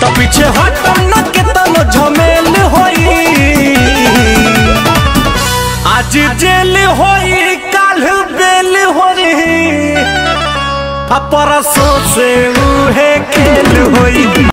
तो पीछे हटम न के तनो झमेल होई। आज जेल होई, काल बेल होई। आ परसों से उहे खेल होई।